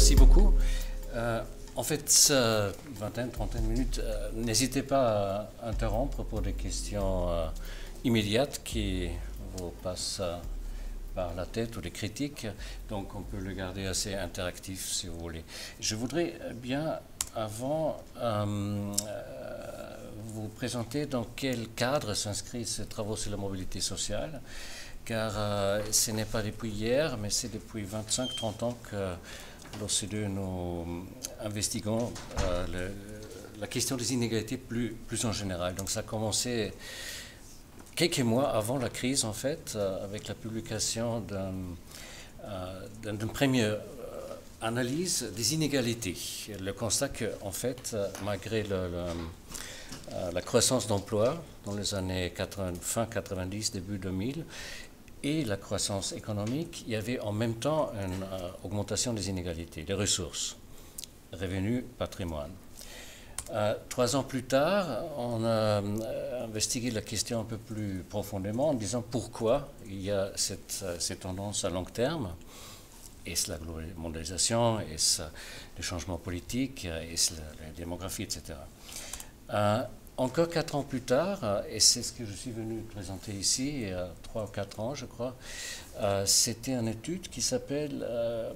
merci beaucoup. Euh, en fait, vingtaine, trentaine de minutes, euh, n'hésitez pas à interrompre pour des questions euh, immédiates qui vous passent par la tête ou des critiques. Donc, on peut le garder assez interactif si vous voulez. Je voudrais bien, avant, vous présenter dans quel cadre s'inscrivent ces travaux sur la mobilité sociale car ce n'est pas depuis hier, mais c'est depuis 25-30 ans que l'OCDE, nous investiguons euh, la question des inégalités plus, plus en général. Donc ça a commencé quelques mois avant la crise, en fait, euh, avec la publication d'une euh, première analyse des inégalités. Le constat que, en fait, malgré la croissance d'emploi dans les années 80, fin 90, début 2000, et la croissance économique, il y avait en même temps une euh, augmentation des inégalités, des ressources, revenus, patrimoine. Euh, trois ans plus tard, on a euh, investigué la question un peu plus profondément en disant pourquoi il y a cette, ces tendances à long terme. Est-ce la mondialisation Est-ce les changements politiques Est-ce la, démographie, etc. Encore quatre ans plus tard, euh, et c'est ce que je suis venu présenter ici, il y a trois ou quatre ans, je crois, euh, c'était une étude qui s'appelle euh,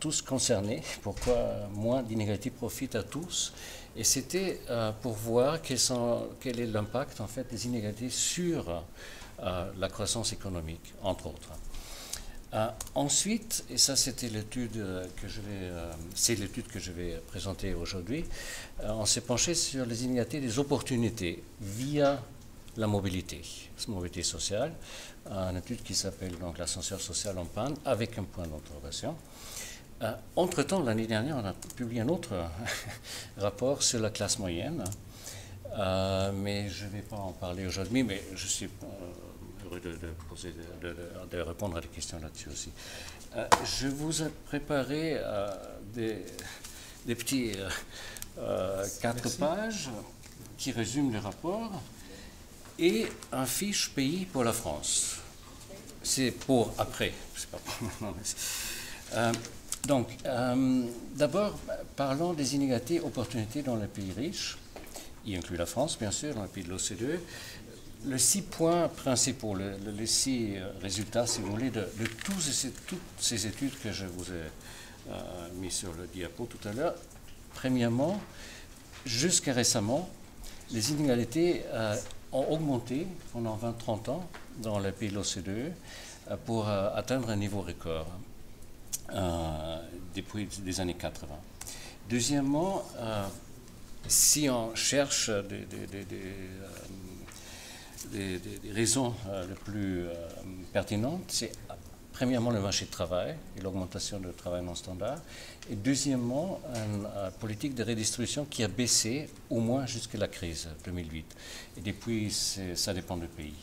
Tous concernés, pourquoi moins d'inégalités profitent à tous. Et c'était pour voir quel, est l'impact en fait, des inégalités sur la croissance économique, entre autres. Euh, ensuite, et ça c'était l'étude euh, que je vais, euh, c'est l'étude que je vais présenter aujourd'hui, on s'est penché sur les inégalités des opportunités via la mobilité, la mobilité sociale, une étude qui s'appelle donc l'ascenseur social en panne avec un point d'interrogation. Entre-temps, l'année dernière, on a publié un autre rapport sur la classe moyenne, mais je ne vais pas en parler aujourd'hui, mais je suis de, répondre à des questions là-dessus aussi. Euh, je vous ai préparé euh, des, des, petits euh, quatre pages qui résument le rapport et un fiche pays pour la France. C'est pour après. Pas pour donc, d'abord, parlons des inégalités opportunités dans les pays riches, y inclut la France, bien sûr, dans les pays de l'OCDE les six points principaux, les six euh, résultats, si vous voulez, de, tous toutes ces études que je vous ai euh, mis sur le diapo tout à l'heure. Premièrement, jusqu'à récemment, les inégalités euh, ont augmenté pendant 20-30 ans dans les pays de l'OCDE pour atteindre un niveau record depuis les années 80. Deuxièmement, si on cherche des, raisons euh, les plus euh, pertinentes, c'est premièrement le marché de travail et l'augmentation du travail non standard, et deuxièmement une euh, politique de redistribution qui a baissé au moins jusqu'à la crise 2008. Et depuis, ça dépend du pays.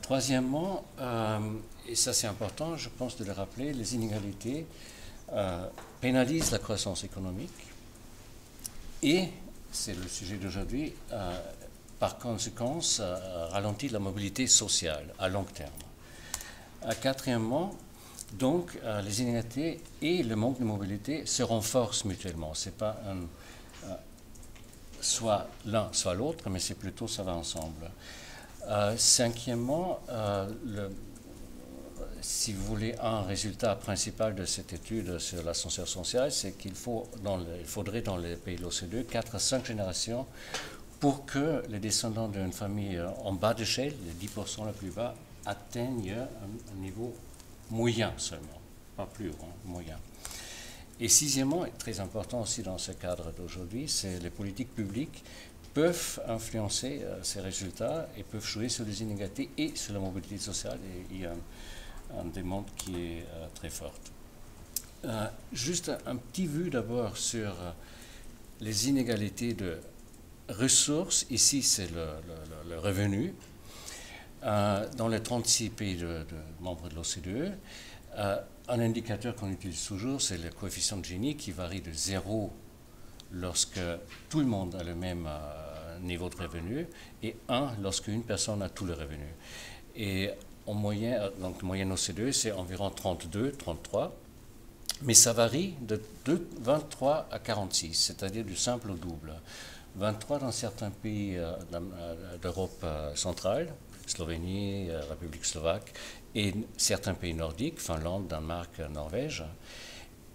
troisièmement, et ça c'est important, je pense de le rappeler, les inégalités pénalisent la croissance économique et, c'est le sujet d'aujourd'hui, par conséquent, ralentit la mobilité sociale à long terme. quatrièmement, donc, euh, les inégalités et le manque de mobilité se renforcent mutuellement. Ce n'est pas euh, soit l'un, soit l'autre, mais c'est plutôt ça va ensemble. Euh, cinquièmement, si vous voulez, un résultat principal de cette étude sur l'ascenseur social, c'est qu'il faut il faudrait dans les pays de l'OCDE 4 à 5 générations pour que les descendants d'une famille euh, en bas d'échelle, les 10% le plus bas, atteignent un, niveau moyen seulement, pas plus hein, moyen. Et sixièmement, et très important aussi dans ce cadre d'aujourd'hui, c'est les politiques publiques peuvent influencer euh, ces résultats et peuvent jouer sur les inégalités et sur la mobilité sociale. Il y a un, demande qui est euh, très forte. juste un, petit vue d'abord sur les inégalités de ressources, ici c'est le, revenu, euh, dans les 36 pays membres de l'OCDE. Euh, un indicateur qu'on utilise toujours, c'est le coefficient de Gini qui varie de 0 lorsque tout le monde a le même euh, niveau de revenu et 1 lorsque une personne a tout le revenu. Et en moyenne, donc moyenne OCDE, c'est environ 32, 33. Mais ça varie de 23 à 46, c'est-à-dire du simple au double. 23 dans certains pays d'Europe centrale, Slovénie, République slovaque, et certains pays nordiques, Finlande, Danemark, Norvège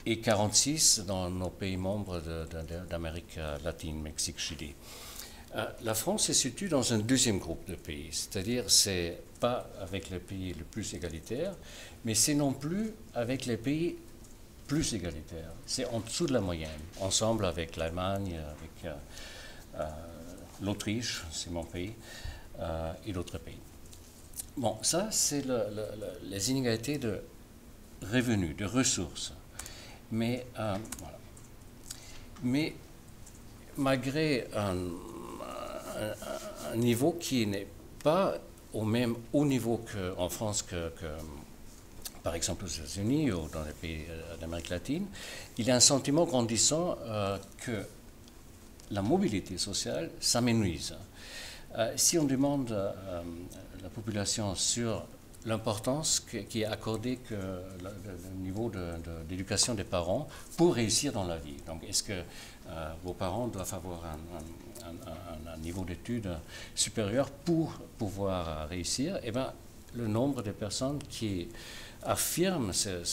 et 46 dans nos pays membres d'Amérique latine, Mexique, Chili. Euh, la France se situe dans un deuxième groupe de pays, c'est-à-dire c'est pas avec les pays les plus égalitaires, mais c'est non plus avec les pays plus égalitaires. C'est en dessous de la moyenne, ensemble avec l'Allemagne, avec euh, euh, l'Autriche, c'est mon pays, et d'autres pays. Bon, ça, c'est les inégalités de revenus, de ressources. Mais, euh, Mais malgré un, niveau qui n'est pas au même haut niveau qu'en France que, par exemple aux États-Unis ou dans les pays euh, d'Amérique latine, il y a un sentiment grandissant euh, que la mobilité sociale s'amenuise. si on demande la population sur l'importance qui est accordée que le, niveau d'éducation des parents pour réussir dans la vie. Donc, est-ce que euh, vos parents doivent avoir un, niveau d'études supérieur pour pouvoir réussir? Eh bien, le nombre de personnes qui affirment ce,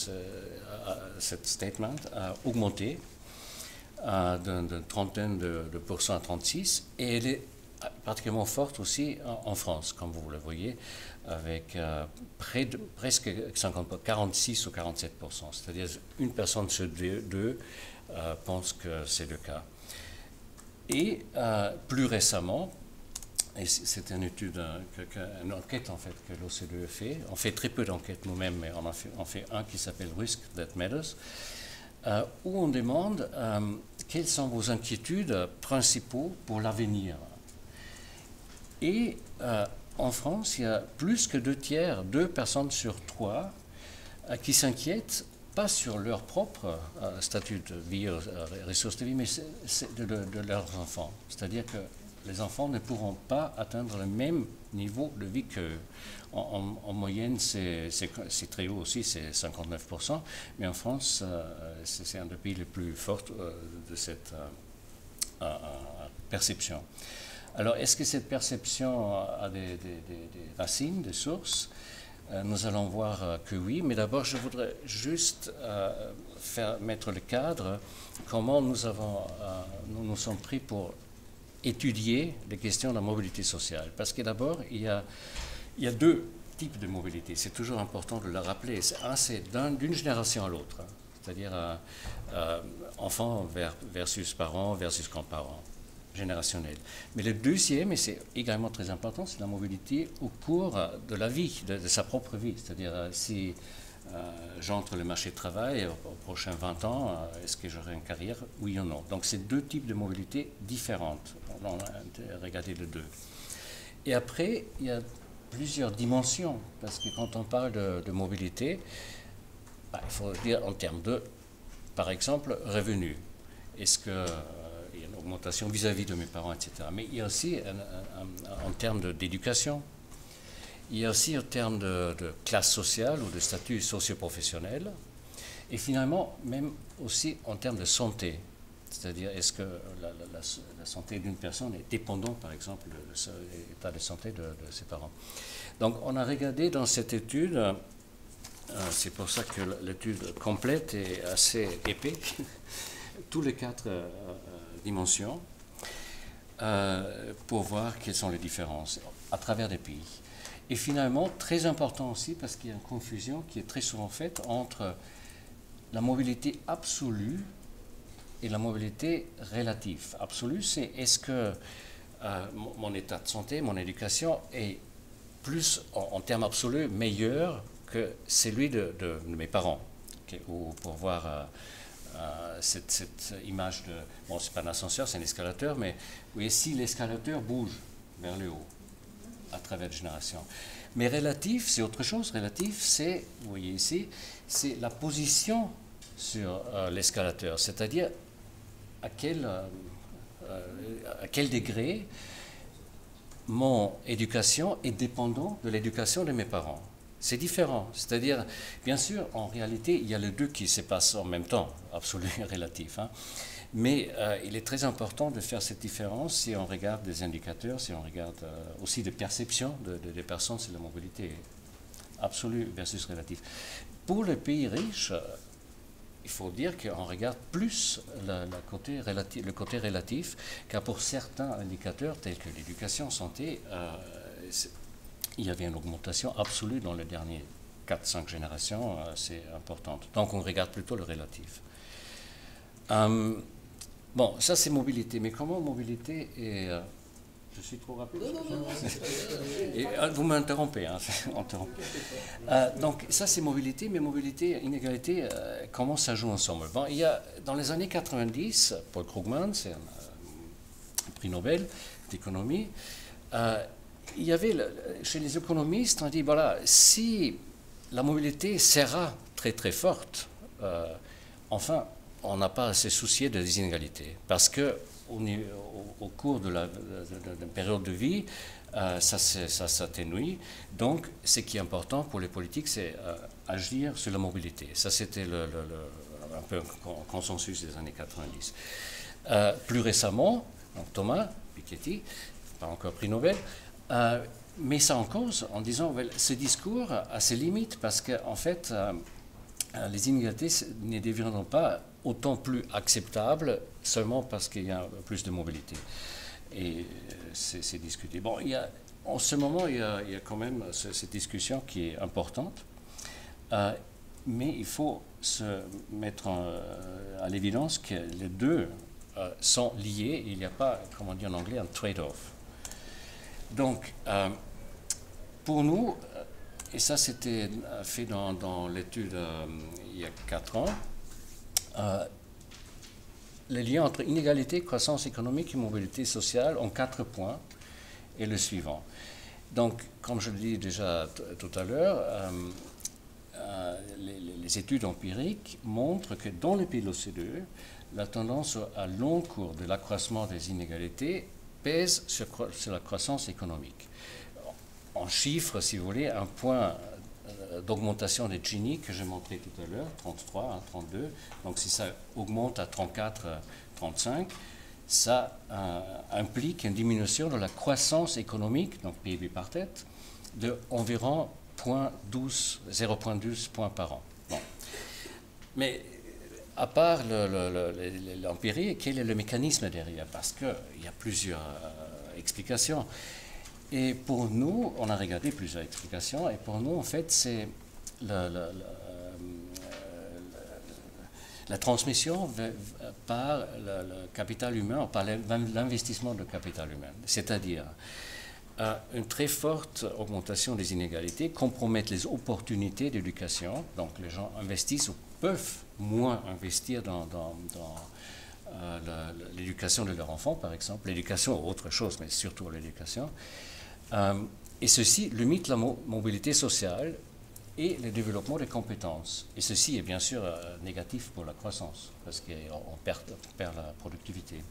cette statement a augmenté d'une trentaine de, de pourcents à 36 et elle est particulièrement forte aussi en France, comme vous le voyez avec euh, près de, presque 50, 46 ou 47% c'est-à-dire une personne sur deux, euh, pense que c'est le cas. Et euh, plus récemment, et c'est une étude, une enquête en fait que l'OCDE fait. On fait très peu d'enquêtes nous-mêmes, mais on, on fait un qui s'appelle Risk That Matters, où on demande quelles sont vos inquiétudes principaux pour l'avenir? Et en France, il y a plus que deux tiers, deux personnes sur trois, euh, qui s'inquiètent pas sur leur propre euh, statut de vie, euh, ressources de vie, mais de, leurs enfants. C'est-à-dire que les enfants ne pourront pas atteindre le même niveau de vie qu'eux. En, moyenne, c'est très haut aussi, c'est 59%, mais en France, c'est un des pays les plus forts de cette perception. Alors, est-ce que cette perception a des, racines, des sources? Euh, Nous allons voir euh, que oui, mais d'abord, je voudrais juste euh, faire, mettre le cadre, comment nous, avons, nous nous sommes pris pour étudier les questions de la mobilité sociale. Parce que d'abord, il il y a deux types de mobilité. C'est toujours important de le rappeler. Un, c'est d'une génération à l'autre, c'est-à-dire enfant versus parents versus grands-parents générationnel. Mais le deuxième, et c'est également très important, c'est la mobilité au cours de la vie, de, sa propre vie. C'est-à-dire, euh, si euh, j'entre le marché de travail aux, prochains 20 ans, euh, est-ce que j'aurai une carrière Oui ou non? Donc, c'est deux types de mobilité différentes. On a regardé les deux. Et après, il y a plusieurs dimensions, parce que quand on parle de, mobilité, bah, il faut dire en termes de, par exemple, revenus. Est-ce que augmentation vis-à-vis de mes parents, etc. Mais il y a aussi en termes d'éducation, il y a aussi en termes de, classe sociale ou de statut socio-professionnel, et finalement même aussi en termes de santé. C'est-à-dire, est-ce que la, santé d'une personne est dépendante, par exemple, de l'état de santé de, ses parents? Donc, on a regardé dans cette étude, euh, c'est pour ça que l'étude complète est assez épais, tous les quatre euh, euh, pour voir quelles sont les différences à travers des pays. Et finalement, très important aussi, parce qu'il y a une confusion qui est très souvent faite entre la mobilité absolue et la mobilité relative. Absolue, c'est est-ce que euh, mon état de santé, mon éducation est plus, en, termes absolus, meilleur que celui de, mes parents. Ou pour voir euh, euh, cette, image de, bon, c'est pas un ascenseur, c'est un escalateur, mais si l'escalateur bouge vers le haut, à travers les générations. Mais relatif, c'est autre chose. Relatif, c'est, vous voyez ici, c'est la position sur euh, l'escalateur, c'est-à-dire à quel, euh, à quel degré mon éducation est dépendante de l'éducation de mes parents. C'est différent. C'est-à-dire, bien sûr, en réalité, il y a les deux qui se passent en même temps, absolu et relatif. Hein. Mais euh, il est très important de faire cette différence si on regarde des indicateurs, si on regarde euh, aussi des perceptions des personnes sur la mobilité absolue versus relative. Pour les pays riches, euh, il faut dire qu'on regarde plus côté le côté relatif, car pour certains indicateurs tels que l'éducation, santé, il y avait une augmentation absolue dans les dernières 4-5 générations, c'est importante. Donc on regarde plutôt le relatif. Bon, ça c'est mobilité, mais comment mobilité est... Euh, je suis trop rapide? Et, euh, Vous m'interrompez. Hein, euh, donc ça c'est mobilité, mais mobilité, inégalité, comment ça joue ensemble? Bon, il y a, Dans les années 90, Paul Krugman, c'est un prix Nobel d'économie, il y avait, chez les économistes, on dit, voilà, si la mobilité sera très très forte, enfin, on n'a pas à se soucier des inégalités. Parce que au, cours de la, période de vie, euh, ça, s'atténue. Donc, ce qui est important pour les politiques, c'est euh, agir sur la mobilité. Ça, c'était un peu un consensus des années 90. Euh, plus récemment, Thomas Piketty, pas encore prix Nobel, met ça en cause en disant ce discours a ses limites parce qu'en en fait, les inégalités ne deviendront pas autant plus acceptable seulement parce qu'il y a plus de mobilité. Et euh, c'est discuté. Bon, il y a, en ce moment, il y a, quand même cette discussion qui est importante, euh, mais il faut se mettre à l'évidence que les deux euh, sont liés. Il n'y a pas, comment on dit en anglais, un trade-off. Donc, pour nous, et ça c'était fait dans, l'étude il y a quatre ans, euh, le lien entre inégalité, croissance économique et mobilité sociale en quatre points est le suivant. Donc, comme je le dis déjà tout à l'heure, euh, euh, les, études empiriques montrent que dans les pays de l'OCDE, la tendance à long cours de l'accroissement des inégalités pèse sur, la croissance économique. En chiffres, si vous voulez, un point euh, d'augmentation des Gini que j'ai montré tout à l'heure, 33, 32. Hein, Donc si ça augmente à 34, 35, euh, ça euh, implique une diminution de la croissance économique, donc PIB par tête, de environ 0,12 points par an. Mais à part l'empirie, quel est le mécanisme derrière? Parce qu'il y a plusieurs explications. Et pour nous, on a regardé plusieurs explications, et pour nous, en fait, c'est la, la, transmission par le, capital humain, par l'investissement de capital humain. C'est-à-dire, euh, une très forte augmentation des inégalités compromet les opportunités d'éducation. Donc les gens investissent peuvent moins investir dans, euh, l'éducation de leurs enfants, par exemple. L'éducation ou autre chose, mais surtout l'éducation. Euh, et ceci limite la mobilité sociale et le développement des compétences. Et ceci est bien sûr euh, négatif pour la croissance, parce qu'on perd, la productivité.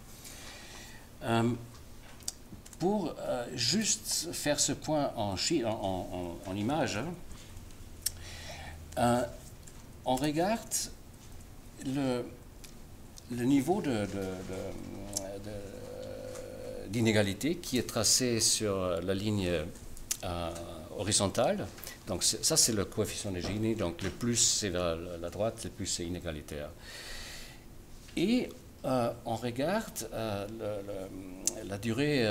Pour juste faire ce point en, en, en, image, hein, on regarde le, niveau d'inégalité qui est tracé sur la ligne euh, horizontale. Donc ça, c'est le coefficient de Gini. Donc le plus, c'est la, droite, le plus, c'est inégalitaire. Et euh, on regarde euh, la durée.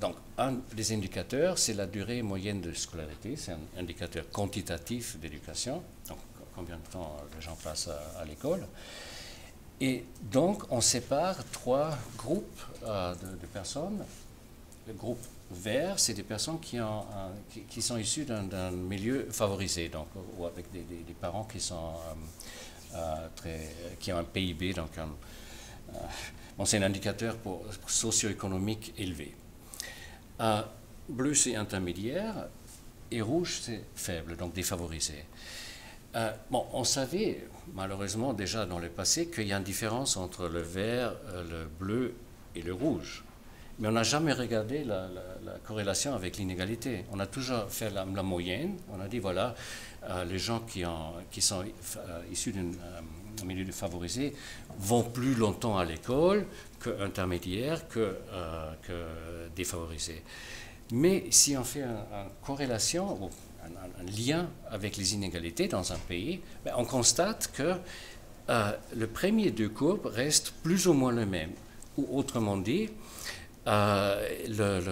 donc un des indicateurs, c'est la durée moyenne de scolarité. C'est un indicateur quantitatif d'éducation. Donc combien de temps les gens passent à l'école. Et donc, on sépare trois groupes euh, de, personnes. Le groupe vert, c'est des personnes qui, ont, qui, sont issues d'un milieu favorisé, donc, ou avec des, parents qui, euh, euh, ont un PIB, donc bon, c'est un indicateur socio-économique élevé. bleu, c'est intermédiaire, et rouge, c'est faible, donc défavorisé. Bon, on savait, malheureusement déjà dans le passé qu'il y a une différence entre le vert, euh, le bleu et le rouge. mais on n'a jamais regardé la, corrélation avec l'inégalité. On a toujours fait la, moyenne. On a dit, voilà, euh, les gens qui, sont euh, issus d'un milieu défavorisé vont plus longtemps à l'école qu'intermédiaires, que, que défavorisés. Mais si on fait une corrélation, un, lien avec les inégalités dans un pays, ben, on constate que euh, le premier deux courbes reste plus ou moins le même. Ou autrement dit, euh,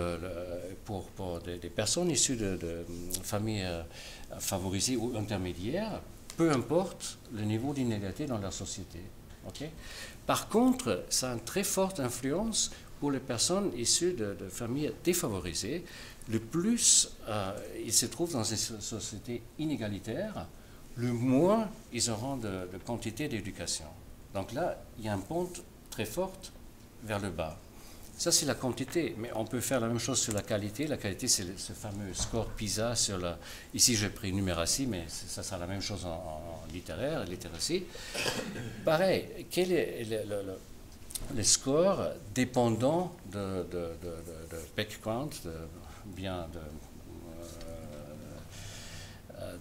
pour, des, personnes issues de, familles euh, favorisées ou intermédiaires, peu importe le niveau d'inégalité dans leur société. Par contre, ça a une très forte influence pour les personnes issues de, familles défavorisées. Le plus ils se trouvent dans une société inégalitaire, le moins ils auront de, quantité d'éducation. Donc là, il y a un pont très forte vers le bas. Ça, c'est la quantité, mais on peut faire la même chose sur la qualité. La qualité, c'est ce fameux score PISA sur la... Ici, j'ai pris numératie, mais ça sera la même chose en, littéraire, littératie. Pareil, quel est le, score dépendant de, de, de background, bien de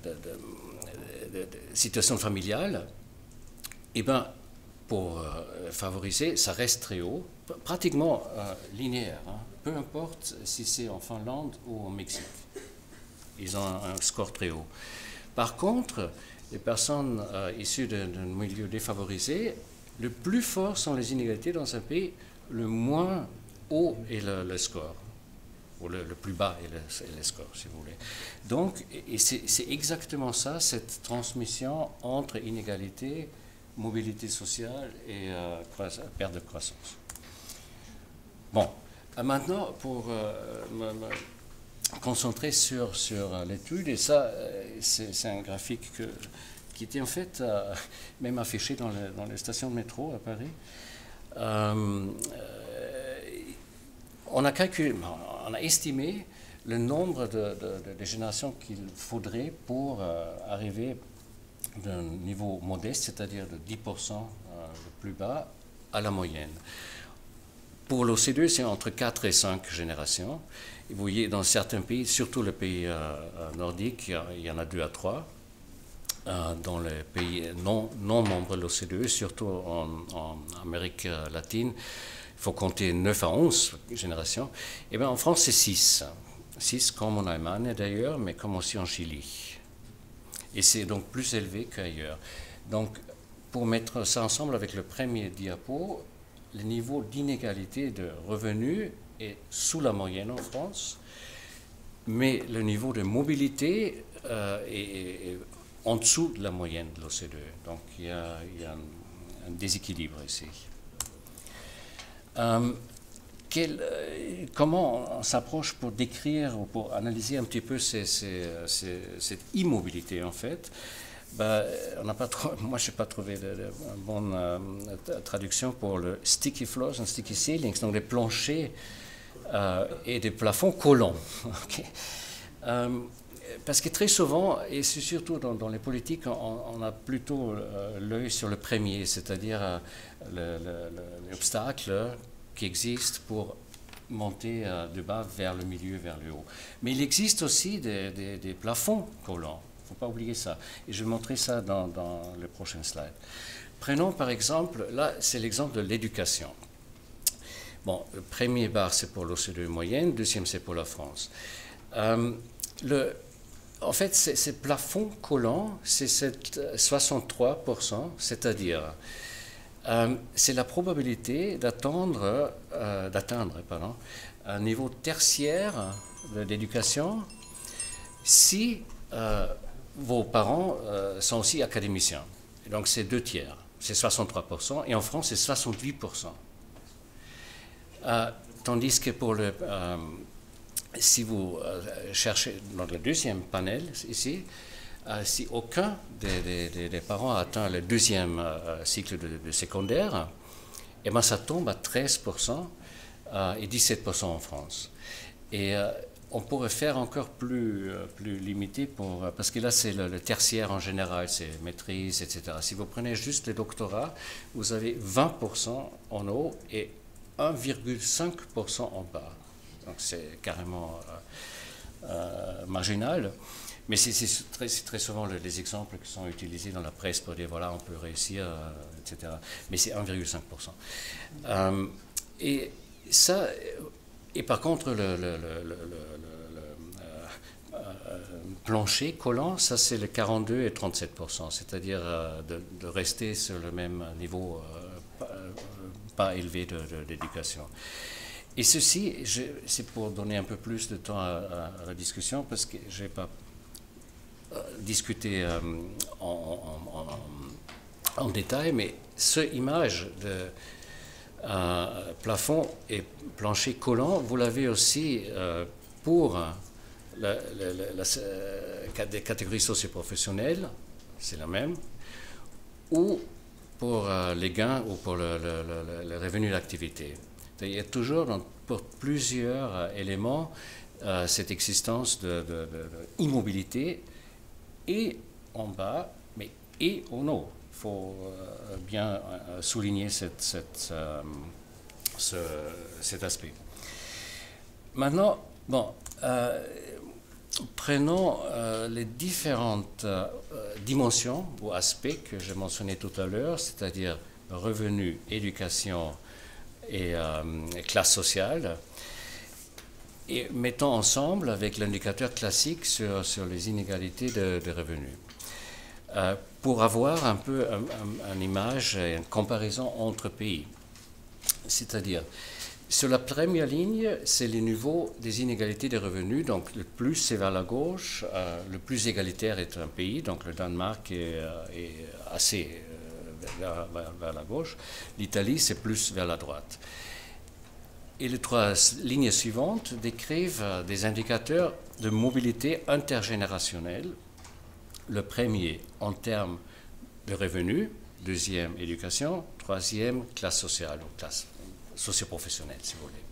de, situation familiale, eh ben, pour euh, favoriser, ça reste très haut, pratiquement euh, linéaire, hein. peu importe si c'est en Finlande ou au Mexique. Ils ont un, score très haut. Par contre, les personnes euh, issues d'un milieu défavorisé, le plus fort sont les inégalités dans un pays, le moins haut est le score ou le, plus bas est le, score, si vous voulez. Donc, c'est exactement ça, cette transmission entre inégalité, mobilité sociale et euh, perte de croissance. Bon, euh, maintenant, pour euh, me, concentrer sur, sur l'étude, et ça, c'est un graphique qui était en fait même affiché dans, les stations de métro à Paris. on a calculé, on a estimé le nombre de, générations qu'il faudrait pour euh, arriver d'un niveau modeste, c'est-à-dire de 10% euh, le plus bas, à la moyenne. Pour l'OCDE, c'est entre 4 et 5 générations. vous voyez, dans certains pays, surtout les pays euh, nordiques, il y en a 2 à 3. Dans les pays non, non membres de l'OCDE, surtout en, en Amérique latine, il faut compter 9 à 11 générations, et eh bien en France c'est 6. 6 comme en Allemagne d'ailleurs, mais comme aussi en Chili. Et c'est donc plus élevé qu'ailleurs. Donc pour mettre ça ensemble avec le premier diapo, le niveau d'inégalité de revenus est sous la moyenne en France, mais le niveau de mobilité euh, est, en dessous de la moyenne de l'OCDE. Donc il y a, un déséquilibre ici. Euh, euh, comment on s'approche pour décrire ou pour analyser un petit peu cette immobilité en fait? Ben, on pas moi, je n'ai pas trouvé de, bonne traduction pour le sticky floors and sticky ceilings, donc des planchers et des plafonds collants. parce que très souvent, et c'est surtout dans, les politiques, on, a plutôt l'œil sur le premier, c'est-à-dire l'obstacle qui existe pour monter euh, de bas vers le milieu, vers le haut. Mais il existe aussi des, plafonds collants. Il ne faut pas oublier ça. Et je vais montrer ça dans, le prochain slide. Prenons par exemple, là c'est l'exemple de l'éducation. Bon, le premier bar c'est pour l'OCDE moyenne, deuxième c'est pour la France. Euh, le, en fait, ces plafonds collants, c'est 63%, c'est-à-dire euh, c'est la probabilité euh, d'atteindre un niveau tertiaire d'éducation si euh, vos parents sont aussi académiciens. donc c'est deux tiers, c'est 63%, et en France c'est 68%. tandis que pour le, si vous cherchez dans le deuxième panel ici, euh, si aucun des, parents a atteint le deuxième euh, cycle de, secondaire, eh ben, ça tombe à 13% euh, et 17% en France. Et on pourrait faire encore plus, plus limité pour, parce que là c'est le, tertiaire en général, c'est maîtrise, etc. Si vous prenez juste le doctorat, vous avez 20% en haut et 1,5% en bas. Donc c'est carrément marginal. Mais c'est très, souvent les, exemples qui sont utilisés dans la presse pour dire voilà, on peut réussir, etc. Mais c'est 1,5%. et ça, et par contre, le, plancher collant, ça c'est le 42 et 37% c'est-à-dire euh, de, rester sur le même niveau euh, pas, élevé d'éducation. Et ceci, c'est pour donner un peu plus de temps à, la discussion, parce que je n'ai pas euh, discuté en, en, détail, mais cette image de plafond et plancher collant, vous l'avez aussi pour la, des catégories socioprofessionnelles, c'est la même, ou pour euh, les gains ou pour le, revenu d'activité. Il y a toujours pour plusieurs euh, éléments euh, cette existence d'immobilité et en bas, mais et en haut. Il faut bien souligner cet aspect. Maintenant, bon, prenons euh, les différentes euh, dimensions ou aspects que j'ai mentionnés tout à l'heure, c'est-à-dire revenus, éducation et euh, classe sociale, et mettons ensemble avec l'indicateur classique sur, sur, les inégalités de, revenus, pour avoir un peu une image et une comparaison entre pays. C'est-à-dire, sur la première ligne, c'est le niveau des inégalités de revenus. Donc, le plus c'est vers la gauche, euh, le plus égalitaire est un pays. Donc, le Danemark est, euh, assez vers, la gauche. L'Italie, c'est plus vers la droite. Et les trois lignes suivantes décrivent des indicateurs de mobilité intergénérationnelle. Le premier en termes de revenus, deuxième éducation, troisième classe sociale ou classe socio-professionnel, si vous voulez.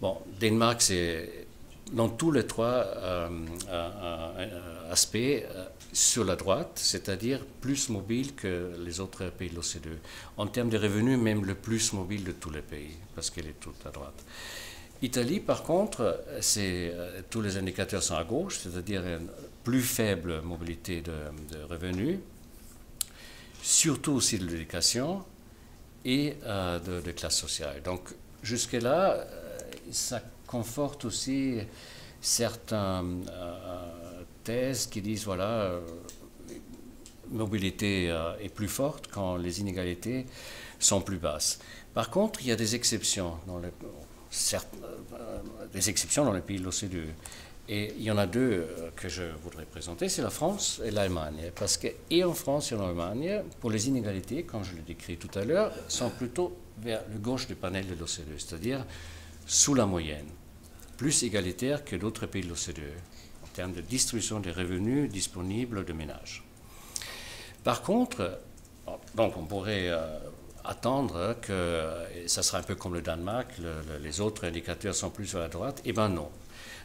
Bon, Danemark, c'est dans tous les trois euh, euh, euh, aspects sur la droite, c'est-à-dire plus mobile que les autres pays de l'OCDE. En termes de revenus, même le plus mobile de tous les pays, parce qu'elle est toute à droite. Italie, par contre, c'est, tous les indicateurs sont à gauche, c'est-à-dire une plus faible mobilité de, de revenus, surtout aussi de l'éducation, et euh, de, classe sociale. Donc jusque-là, euh, ça conforte aussi certaines euh, thèses qui disent, voilà, mobilité est plus forte quand les inégalités sont plus basses. Par contre, il y a des exceptions dans les, des exceptions dans les pays de l'OCDE. Et il y en a deux euh, que je voudrais présenter, c'est la France et l'Allemagne. Parce que, et en France et en Allemagne, pour les inégalités, comme je l'ai décrit tout à l'heure, sont plutôt vers le gauche du panel de l'OCDE, c'est-à-dire sous la moyenne, plus égalitaire que d'autres pays de l'OCDE, termes de distribution des revenus disponibles de ménages. Par contre, donc on pourrait euh, attendre que ça sera un peu comme le Danemark, les autres indicateurs sont plus sur la droite. Eh bien non.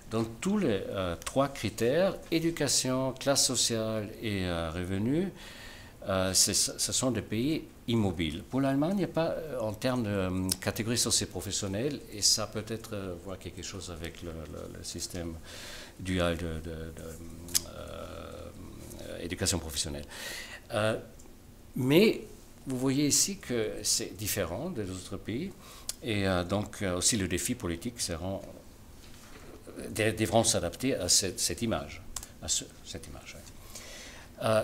Dans tous les euh, trois critères, éducation, classe sociale et euh, revenus, euh, ce sont des pays immobiles. Pour l'Allemagne, il n'y a pas, en termes de catégorie socio-professionnelle, et ça peut être voir quelque chose avec le, système dual de, éducation professionnelle. mais vous voyez ici que c'est différent des autres pays, et donc aussi le défi politique sera devront s'adapter à cette, image. À cette image euh,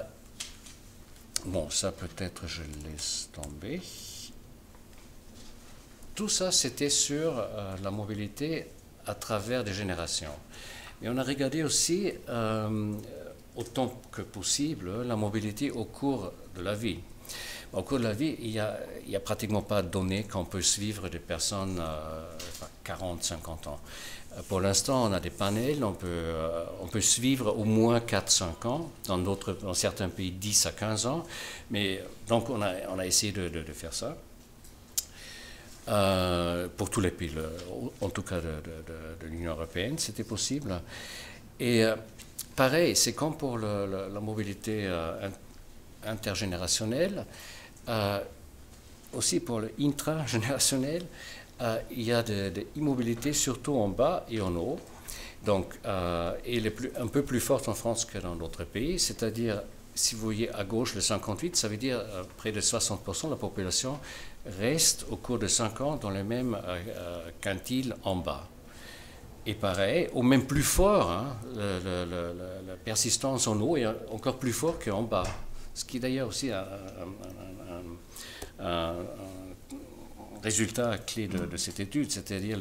bon, ça peut-être je laisse tomber. Tout ça, c'était sur euh, la mobilité à travers des générations. Et on a regardé aussi, euh, autant que possible, la mobilité au cours de la vie. Au cours de la vie, il n'y a, pratiquement pas de données qu'on peut suivre des personnes à 40, 50 ans. Pour l'instant, on a des panels, on peut, euh, on peut suivre au moins 4-5 ans, dans, certains pays 10 à 15 ans, mais donc on a, on a essayé de, faire ça. Euh, pour tous les pays, en tout cas de, l'Union européenne, c'était possible. Et euh, pareil, c'est comme pour la mobilité intergénérationnelle, aussi pour l'intragénérationnel, il y a des immobilités surtout en bas et en haut. Donc, elle est un peu plus forte en France que dans d'autres pays, c'est-à-dire si vous voyez à gauche le 58, ça veut dire euh, près de 60% de la population reste au cours de 5 ans dans le même euh, euh, quintile en bas. Et pareil, au même plus fort, hein, la persistance en haut est encore plus fort qu'en bas. Ce qui est d'ailleurs aussi un, résultat clé de, cette étude, c'est-à-dire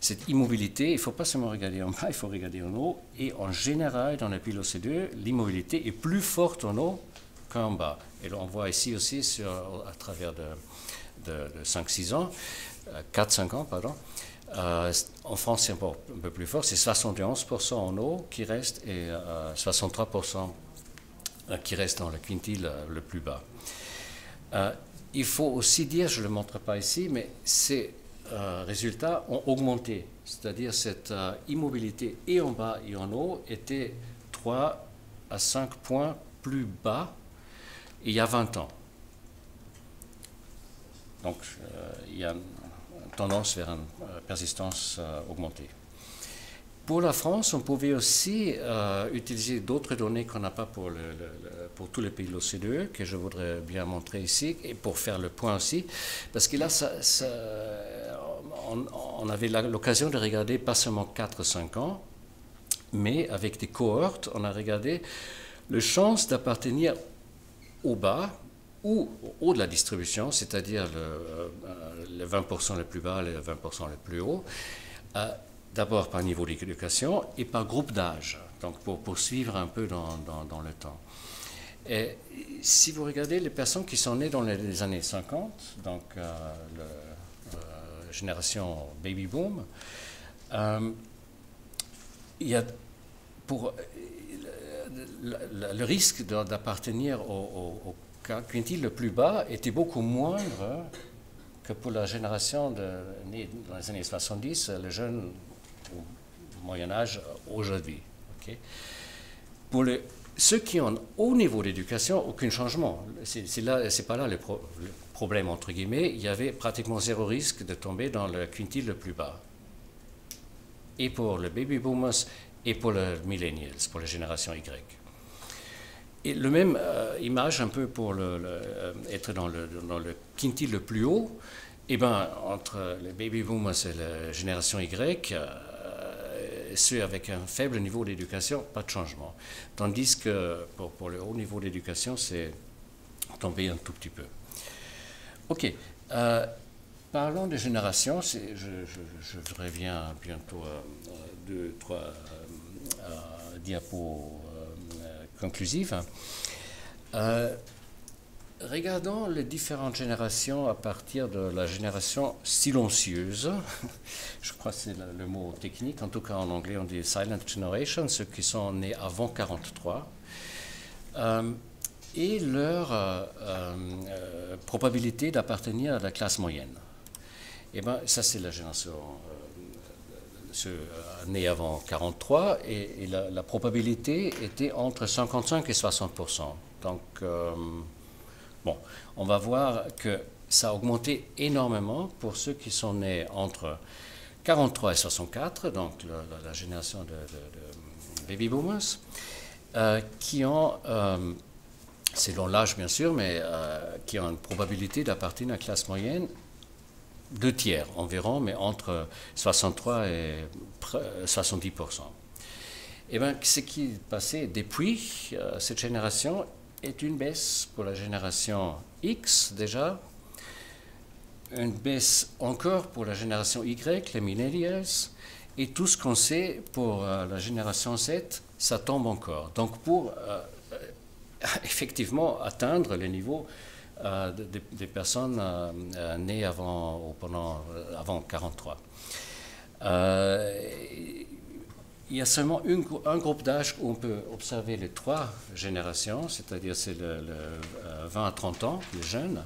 cette immobilité. Il ne faut pas seulement regarder en bas, il faut regarder en haut. Et en général, dans les pays l'OCDE, l'immobilité est plus forte en haut qu'en bas. Et on voit ici aussi, à travers de, de, 5-6 ans, 4-5 euh, ans, pardon, euh, en France, c'est un peu, plus fort, c'est 71% en haut qui reste et 63% euh, qui reste dans le quintile le plus bas il faut aussi dire, je ne le montre pas ici, mais ces euh, résultats ont augmenté. C'est-à-dire cette euh, immobilité et en bas et en haut était 3 à 5 points plus bas il y a 20 ans. Donc euh, il y a une tendance vers une persistance augmentée. Pour la France, on pouvait aussi euh, utiliser d'autres données qu'on n'a pas pour, tous les pays de l'OCDE, que je voudrais bien montrer ici, et pour faire le point aussi, parce que là, on, avait l'occasion de regarder pas seulement 4-5 ans, mais avec des cohortes, on a regardé le chance d'appartenir au bas ou au haut de la distribution, c'est-à-dire le, 20% euh, le plus bas et le 20% le plus haut. Euh, d'abord par niveau d'éducation et par groupe d'âge, donc pour poursuivre un peu dans, dans, le temps. Et si vous regardez les personnes qui sont nées dans les années 50, donc euh, la euh, génération baby boom, euh, il y a pour le, risque d'appartenir au, au, quintile le plus bas était beaucoup moindre que pour la génération de, née dans les années 70, les jeunes au Moyen Âge aujourd'hui. Pour ceux qui ont haut niveau d'éducation, aucun changement. C'est là, c'est pas là le, problème entre guillemets. Il y avait pratiquement zéro risque de tomber dans le quintile le plus bas. Et pour le baby boomers et pour les millennials, pour la génération Y. Et le même euh, image un peu pour euh, être dans le, quintile le plus haut. Eh ben, entre les baby boomers et la génération Y, euh, ceux avec un faible niveau d'éducation, pas de changement. Tandis que pour, le haut niveau d'éducation, c'est tombé un tout petit peu. OK. Euh, parlons de génération. Je, reviens bientôt à, deux, trois euh, diapos euh, conclusives. Regardons les différentes générations à partir de la génération silencieuse. Je crois que c'est le, mot technique. En tout cas, en anglais, on dit silent generation, ceux qui sont nés avant 43. Euh, et leur euh, euh, probabilité d'appartenir à la classe moyenne. Et eh bien, ça, c'est la génération ceux nés avant 43, et, la, la, probabilité était entre 55 et 60 Donc, Bon, on va voir que ça a augmenté énormément pour ceux qui sont nés entre 43 et 64, donc la, génération de, baby boomers, euh, qui ont, euh, selon l'âge bien sûr, mais euh, qui ont une probabilité d'appartenir à la classe moyenne deux tiers environ, mais entre 63 et 70 Et bien, ce qui est passé depuis cette génération est une baisse pour la génération X déjà, une baisse encore pour la génération Y, les millennials, et tout ce qu'on sait pour euh, la génération Z, ça tombe encore. Donc pour euh, effectivement atteindre le niveau euh, des personnes nées avant ou pendant avant 43. Il y a seulement un groupe d'âge où on peut observer les trois générations, c'est-à-dire c'est le, 20 euh, à 30 ans, les jeunes.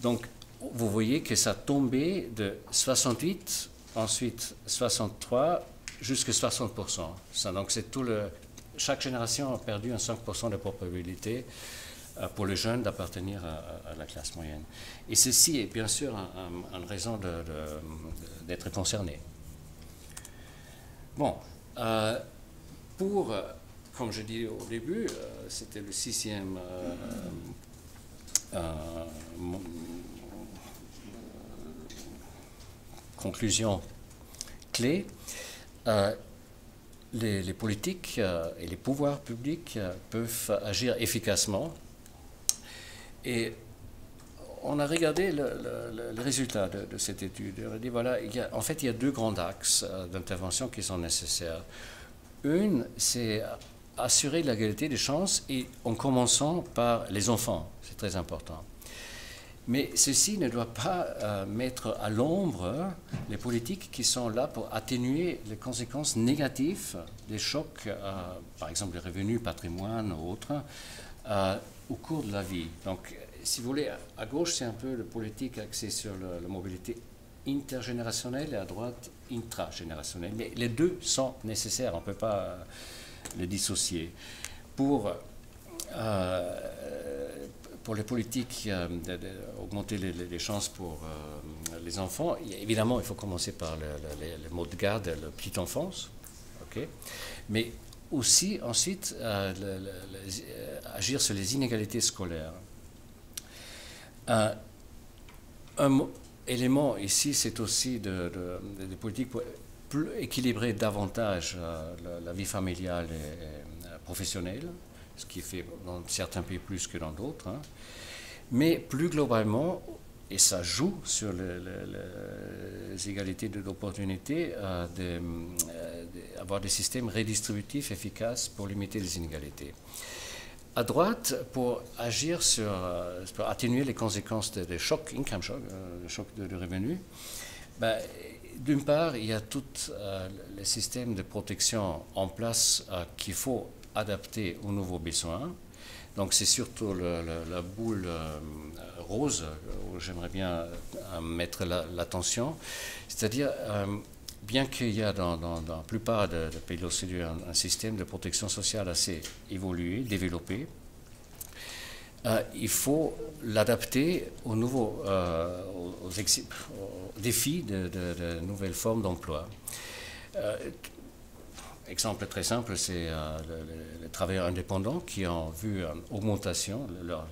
Donc, vous voyez que ça tombé de 68, ensuite 63, jusqu'à 60%. Ça, donc, c'est tout le, chaque génération a perdu un 5% de probabilité pour les jeunes d'appartenir à, la classe moyenne. Et ceci est bien sûr une raison d'être concerné. Bon, pour, comme je dis au début, c'était le sixième conclusion clé, euh, les, politiques euh, et les pouvoirs publics euh, peuvent agir efficacement. Et on a regardé le, résultat de, cette étude. On a dit, voilà, il y a, en fait, il y a deux grands axes d'intervention qui sont nécessaires. Une, c'est assurer l'égalité des chances et en commençant par les enfants. C'est très important. Mais ceci ne doit pas euh, mettre à l'ombre les politiques qui sont là pour atténuer les conséquences négatives des chocs, euh, par exemple les revenus, patrimoine ou autres, euh, au cours de la vie. Donc, si vous voulez, à gauche, c'est un peu la politique axée sur la mobilité intergénérationnelle et à droite, intragénérationnelle. Mais les deux sont nécessaires, on ne peut pas les dissocier. Pour pour les politiques, euh, les, chances pour euh, les enfants, évidemment, il faut commencer par le, le, mot de garde, la petite enfance, ok mais aussi ensuite euh, agir sur les inégalités scolaires. Un élément ici, c'est aussi de, des politiques pour plus équilibrer davantage la, vie familiale et professionnelle ce qui fait dans certains pays plus que dans d'autres. Hein. Mais plus globalement, et ça joue sur les égalités d'opportunités, euh, d'avoir des systèmes redistributifs efficaces pour limiter les inégalités. À droite, pour agir sur, euh, pour atténuer les conséquences des chocs, income shock, euh, le choc de, revenus, ben, d'une part, il y a tous les systèmes de protection en place qu'il faut adapté aux nouveaux besoins. Donc c'est surtout la boule euh, rose où j'aimerais bien euh, mettre l'attention. C'est-à-dire, euh, bien qu'il y a dans, la plupart des pays de l'OCDE un, système de protection sociale assez évolué, développé, il faut l'adapter aux nouveaux aux, défis de, nouvelles formes d'emploi. Exemple très simple, c'est euh, les travailleurs indépendants qui ont vu une augmentation, leur,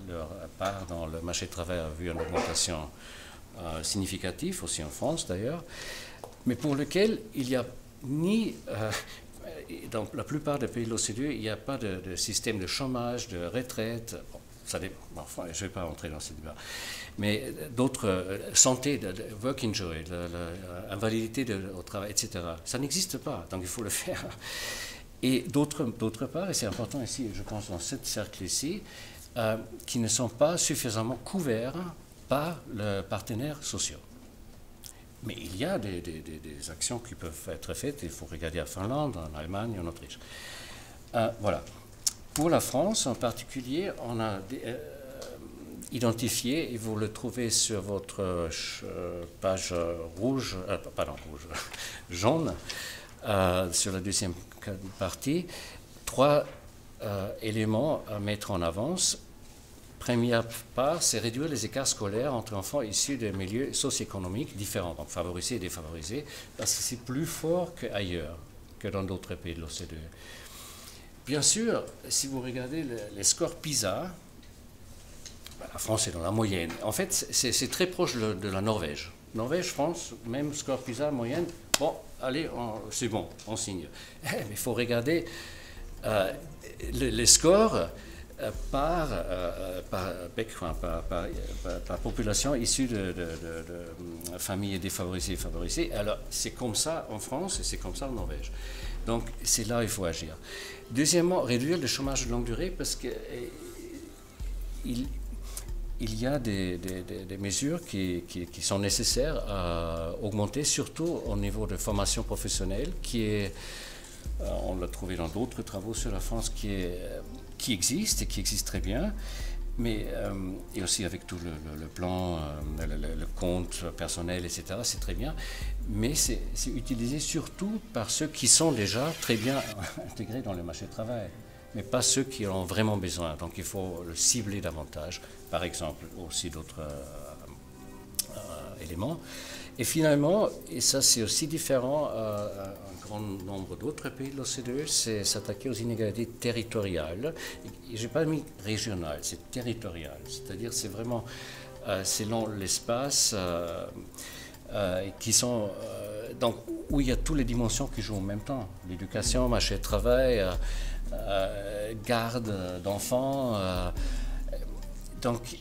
part dans le marché de travail a vu une augmentation euh, significative, aussi en France d'ailleurs, mais pour lequel il n'y a ni, euh, dans la plupart des pays de l'OCDE, il n'y a pas de, système de chômage, de retraite. ça enfin, je ne vais pas entrer dans ce débat mais d'autres, euh, santé, de, work injury, l'invalidité au travail, etc. Ça n'existe pas, donc il faut le faire. Et d'autre, part, et c'est important ici, je pense dans ce cercle ici, euh, qui ne sont pas suffisamment couverts par les partenaires sociaux. Mais il y a des, actions qui peuvent être faites, il faut regarder à Finlande, en Allemagne, en Autriche. Euh, voilà. Pour la France en particulier, on a identifié et vous le trouvez sur votre euh, page rouge, euh, pardon, jaune, euh, sur la deuxième partie, trois éléments à mettre en avance. Première part, c'est réduire les écarts scolaires entre enfants issus de milieux socio-économiques différents, donc favorisés et défavorisés, parce que c'est plus fort qu'ailleurs, que dans d'autres pays de l'OCDE. Bien sûr, si vous regardez les scores PISA, la France est dans la moyenne. En fait, c'est très proche de, la Norvège. Norvège, France, même score PISA moyenne. Bon, allez, c'est bon, on signe. Mais il faut regarder euh, les, scores euh, par, euh, par, population issue de, familles défavorisées favorisées. Alors, c'est comme ça en France et c'est comme ça en Norvège. Donc, c'est là qu'il faut agir. Deuxièmement, réduire le chômage de longue durée parce que il, il y a des, mesures qui, sont nécessaires à augmenter, surtout au niveau de formation professionnelle, qui est, euh, on l'a trouvé dans d'autres travaux sur la France, qui, est, qui existe et qui existe très bien, mais euh, et aussi avec tout le, plan, euh, le, compte personnel, etc., c'est très bien, mais c'est utilisé surtout par ceux qui sont déjà très bien intégrés dans le marché du travail. mais pas ceux qui en ont vraiment besoin. Donc il faut le cibler davantage, par exemple aussi d'autres éléments. Et finalement, et ça c'est aussi différent grand nombre d'autres pays de l'OCDE, c'est s'attaquer aux inégalités territoriales. Et j'ai pas mis régionales, c'est territorial. C'est-à-dire c'est vraiment euh, selon l'espace euh, euh, qui sont donc où il y a toutes les dimensions qui jouent en même temps. L'éducation, marché de travail, garde d'enfants. donc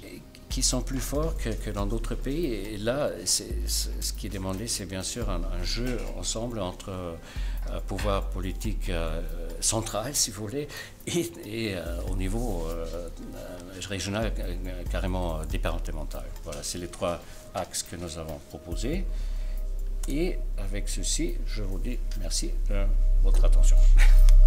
qui sont plus forts que, dans d'autres pays. Et là, ce qui est demandé, c'est bien sûr un, jeu ensemble entre euh, pouvoir politique euh, central, si vous voulez, et, euh, au niveau régional, carrément départemental. Voilà, c'est les trois axes que nous avons proposés. Et avec ceci, je vous dis merci de votre attention.